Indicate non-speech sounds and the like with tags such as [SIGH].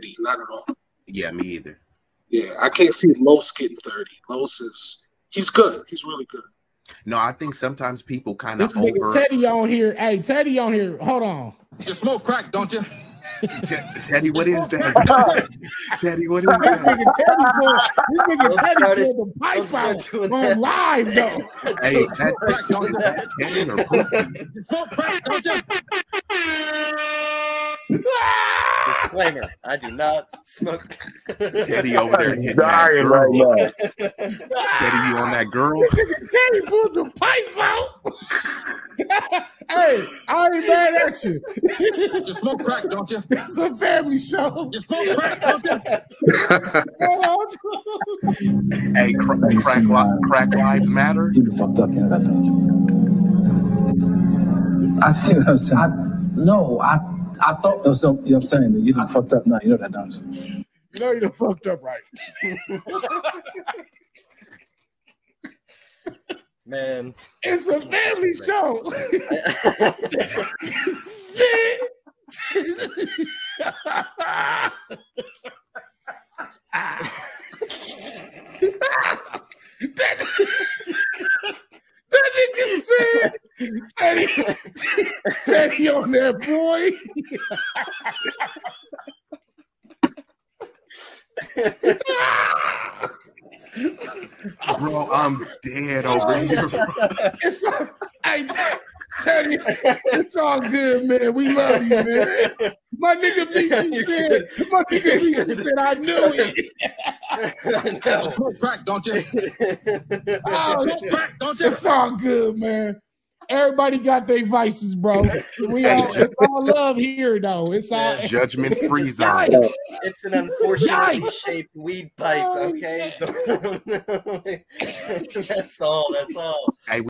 30, not at all. Yeah, me either. Yeah, I can't see Los getting 30. Los is he's good. He's really good. No, I think sometimes people kind of over. Teddy on here. Hey, Teddy on here. Hold on. You smoke crack, don't you? Teddy, what is that? [LAUGHS] Teddy, what is This that? nigga Teddy pulled, this nigga Don't Teddy start it. pulled the pipe Don't start out doing on that. live though. Hey, that, Crack, don't is you? that Teddy or Pookie? Disclaimer: I do not smoke. Teddy over there hitting that Dying right girl. now. Teddy, you on that girl? [LAUGHS] Teddy pulled the pipe out. [LAUGHS] hey, I ain't mad at you. You smoke crack, don't you? It's a family show. You smoke crack, don't you? Hey, cr- crack, li- crack lives matter. You fucked up, you know that, don't you? I see what I'm saying. I, no, I I thought no, so, you know what I'm saying that you done fucked up now. You know that, don't you? You know you done fucked up right. [LAUGHS] Man, It's a family show. that nigga said, [LAUGHS] Teddy, Teddy on there, boy. Bro, I'm dead over here. It's all, hey, Teddy, it's, it's all good, man. We love you, man. My nigga Beachy said, my nigga Beachy said, I knew it. You smoke crack, don't you? Oh, You smoke crack, don't you? It's all good, man. Everybody got their vices, bro. We all, [LAUGHS] it's all love here, though. It's all Judgment [LAUGHS] free zone. Yikes. it's an unfortunately Yikes. shaped weed pipe. Oh, Okay, [LAUGHS] that's all. That's all. Hey,